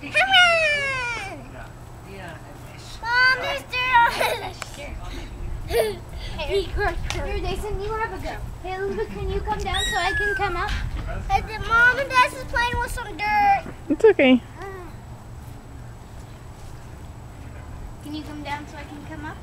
Come on! Mom, there's dirt Hey, here, Jason, you have a go. Hey, Elizabeth, can you come down so I can come up? And the Mom and Dad is playing with some dirt. It's okay. Uh. Can you come down so I can come up?